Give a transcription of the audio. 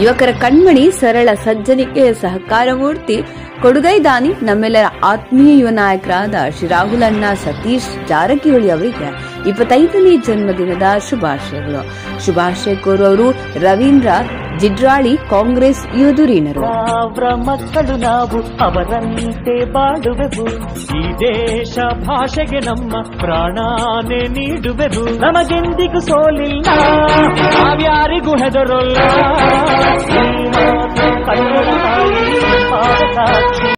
ಯುವಕರ ಕಣ್ಮಣಿ ಸರಳ ಸಜ್ಜನಿಕೆಯ ಸಹಕಾರ ಮೂರ್ತಿ ಕೊಡುಗೈದಾನಿ ನಮ್ಮೆಲ್ಲರ ಆತ್ಮೀಯ ಯುವ ನಾಯಕರಾದ ಶ್ರೀ ರಾಹುಲ್ ಅಣ್ಣ, ಸತೀಶ್ ಜಾರಕಿಹೊಳಿ ಅವರಿಗೆ ಇಪ್ಪತ್ತೈದನೇ ಜನ್ಮದಿನದ ಶುಭಾಶಯಗಳು. ಶುಭಾಶಯ ಕೋರುವವರು ರವೀಂದ್ರ ಜಿಡ್ರಾಳಿ, ಕಾಂಗ್ರೆಸ್ ಯುವಧುರೀಣರು ಮಕ್ಕಳು ನಾವು, ಅವರಂತೆ ಬಾಳುವೆವು. ಈ ದೇಶ ಭಾಷೆಗೆ ನಮ್ಮ ಪ್ರಾಣಾನೆ ನೀಡುವೆವು. ನಮಗೆಂದಿಗೂ ಸೋಲಿಲ್ಲ. ಹೆದರಲ್ಲ ಈ ಮಾತು